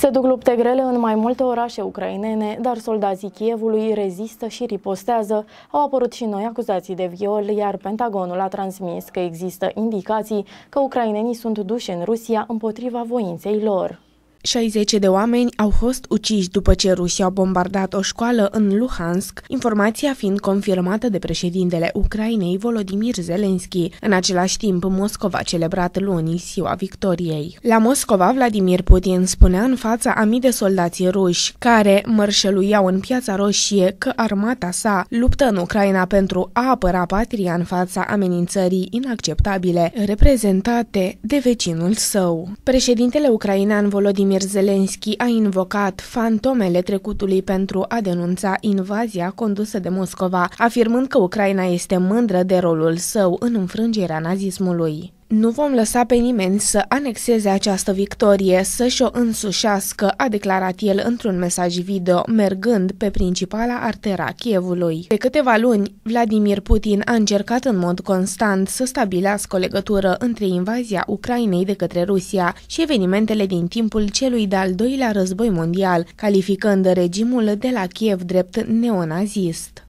Se duc lupte grele în mai multe orașe ucrainene, dar soldazii Kievului rezistă și ripostează. Au apărut și noi acuzații de viol, iar Pentagonul a transmis că există indicații că ucrainenii sunt duși în Rusia împotriva voinței lor. 60 de oameni au fost uciși după ce rușii au bombardat o școală în Luhansk, informația fiind confirmată de președintele Ucrainei Volodymyr Zelensky. În același timp, Moscova a celebrat luni ziua victoriei. La Moscova, Vladimir Putin spunea în fața a mii de soldați ruși care mărșăluiau în piața roșie că armata sa luptă în Ucraina pentru a apăra patria în fața amenințării inacceptabile reprezentate de vecinul său. Președintele ucrainean Volodymyr Volodymyr Zelensky a invocat fantomele trecutului pentru a denunța invazia condusă de Moscova, afirmând că Ucraina este mândră de rolul său în înfrângerea nazismului. Nu vom lăsa pe nimeni să anexeze această victorie, să-și o însușească, a declarat el într-un mesaj video, mergând pe principala artera Kievului. De câteva luni, Vladimir Putin a încercat în mod constant să stabilească o legătură între invazia Ucrainei de către Rusia și evenimentele din timpul celui de-al doilea război mondial, calificând regimul de la Kiev drept neonazist.